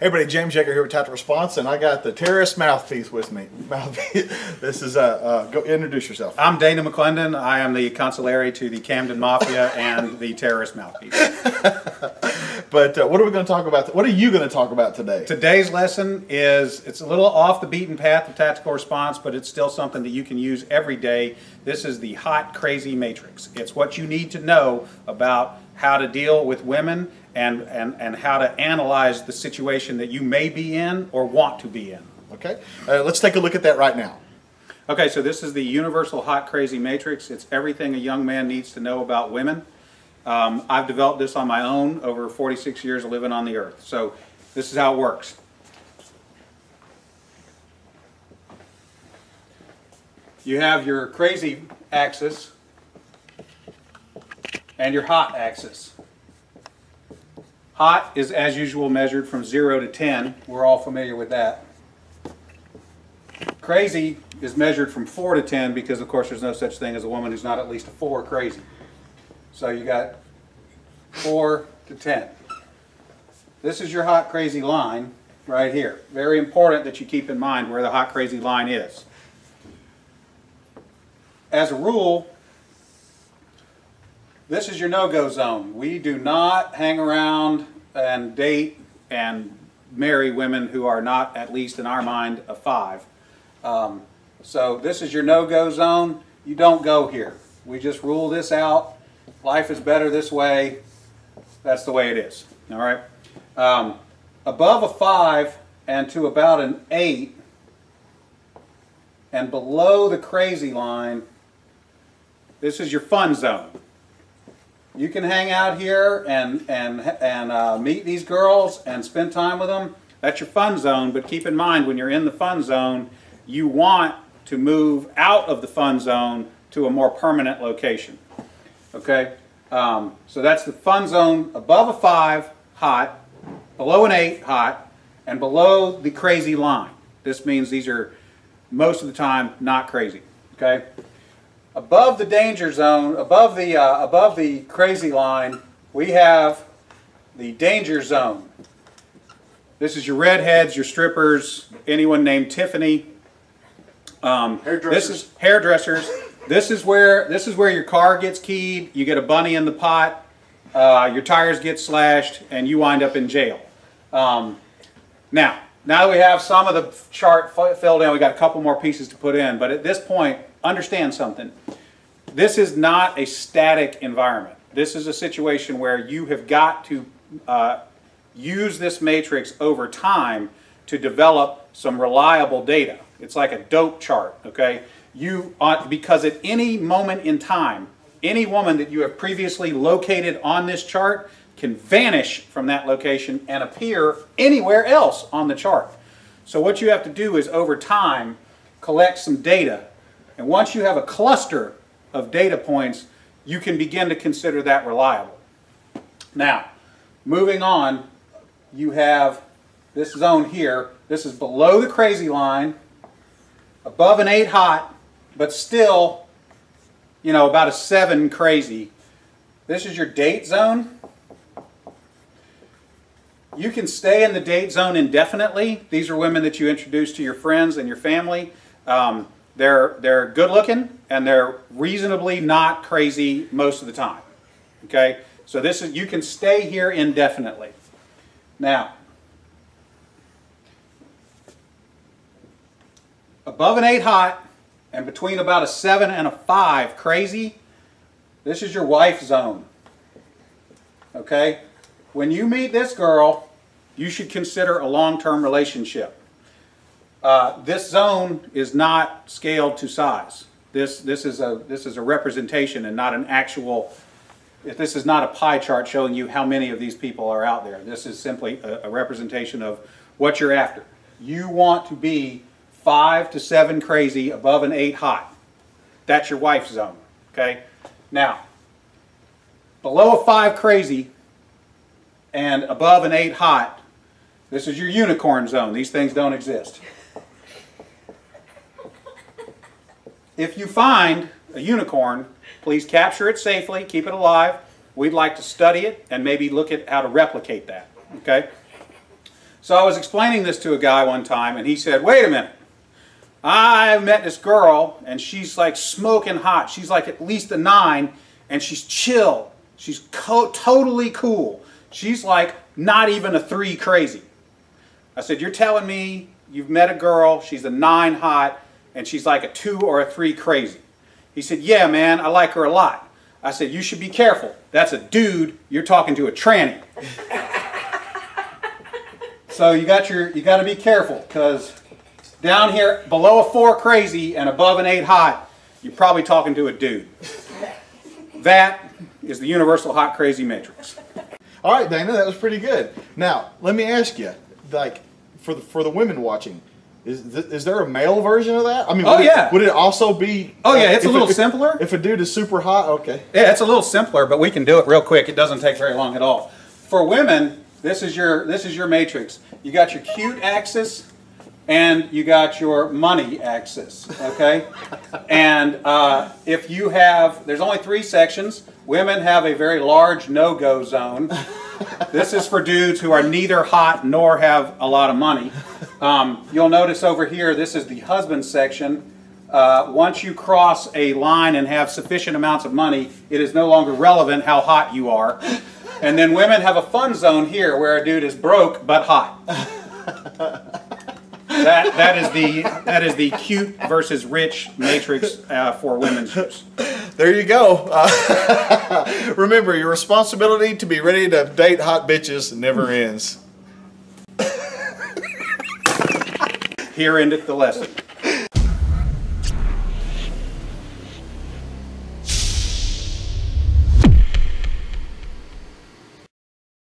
Hey everybody, James Yeager here with Tactical Response, and I got the terrorist mouthpiece with me. Mouthpiece. This is, uh, uh, go introduce yourself. I'm Dana McLendon. I am the consigliere to the Camden Mafia and the terrorist mouthpiece. But uh, what are we going to talk about? What are you going to talk about today? Today's lesson is, it's a little off the beaten path of tactical response, but it's still something that you can use every day. This is the hot, crazy matrix. It's what you need to know about how to deal with women and, and, and how to analyze the situation that you may be in or want to be in. Okay, uh, let's take a look at that right now. Okay, so this is the Universal Hot Crazy Matrix. It's everything a young man needs to know about women. Um, I've developed this on my own over 46 years of living on the earth. So this is how it works. You have your crazy axis and your hot axis. Hot is, as usual, measured from 0 to 10. We're all familiar with that. Crazy is measured from 4 to 10 because, of course, there's no such thing as a woman who's not at least a 4 crazy. So you got 4 to 10. This is your hot crazy line right here. Very important that you keep in mind where the hot crazy line is. As a rule, this is your no-go zone. We do not hang around and date and marry women who are not, at least in our mind, a five. Um, so this is your no-go zone. You don't go here. We just rule this out. Life is better this way. That's the way it is. All right. Um, above a five and to about an eight, and below the crazy line, this is your fun zone. You can hang out here and, and, and uh, meet these girls and spend time with them. That's your fun zone, but keep in mind when you're in the fun zone, you want to move out of the fun zone to a more permanent location. Okay? Um, so that's the fun zone above a 5, hot, below an 8, hot, and below the crazy line. This means these are most of the time not crazy. Okay? Above the danger zone, above the, uh, above the crazy line, we have the danger zone. This is your redheads, your strippers, anyone named Tiffany. Um, this is hairdressers. This is where this is where your car gets keyed. You get a bunny in the pot. Uh, your tires get slashed, and you wind up in jail. Um, now, now that we have some of the chart filled in, we got a couple more pieces to put in. But at this point, understand something. This is not a static environment. This is a situation where you have got to uh, use this matrix over time to develop some reliable data. It's like a dope chart, okay? You uh, because at any moment in time, any woman that you have previously located on this chart can vanish from that location and appear anywhere else on the chart. So what you have to do is over time collect some data and once you have a cluster of data points, you can begin to consider that reliable. Now, moving on, you have this zone here. This is below the crazy line, above an 8 hot, but still, you know, about a 7 crazy. This is your date zone. You can stay in the date zone indefinitely. These are women that you introduce to your friends and your family. Um, they're, they're good looking and they're reasonably not crazy most of the time. Okay? So this is, you can stay here indefinitely. Now, above an 8 hot and between about a 7 and a 5 crazy, this is your wife zone. Okay? When you meet this girl, you should consider a long-term relationship. Uh, this zone is not scaled to size. This, this, is a, this is a representation and not an actual, this is not a pie chart showing you how many of these people are out there. This is simply a, a representation of what you're after. You want to be five to seven crazy above an eight hot. That's your wife zone, okay? Now, below a five crazy and above an eight hot, this is your unicorn zone. These things don't exist. If you find a unicorn, please capture it safely, keep it alive. We'd like to study it and maybe look at how to replicate that. Okay? So I was explaining this to a guy one time, and he said, "Wait a minute." I met this girl, and she's like smoking hot. She's like at least a nine, and she's chill. She's totally cool. She's like not even a three crazy. I said, You're telling me you've met a girl, she's a nine hot, and she's like a two or a three crazy. He said, Yeah, man, I like her a lot. I said, You should be careful. That's a dude, you're talking to a tranny. so you got your you gotta be careful, because down here below a four crazy and above an eight hot, you're probably talking to a dude. That is the universal hot crazy matrix. All right, Dana, that was pretty good. Now, let me ask you, like, for the for the women watching, is th- is there a male version of that? I mean, Oh, would yeah. It, would it also be? Oh, yeah, it's a little simpler. If a dude is super hot, okay. Yeah, it's a little simpler, but we can do it real quick. It doesn't take very long at all. For women, this is your this is your matrix. You got your cute axis, and you got your money axis. Okay, and uh, if you have, there's only three sections. Women have a very large no-go zone. This is for dudes who are neither hot nor have a lot of money. Um, you'll notice over here, this is the husband section. Uh, once you cross a line and have sufficient amounts of money, it is no longer relevant how hot you are. And then women have a fun zone here where a dude is broke but hot. That, that is the that is the cute versus rich matrix uh, for women's use. There you go. Uh, remember, your responsibility to be ready to date hot bitches never ends. Here endeth the lesson.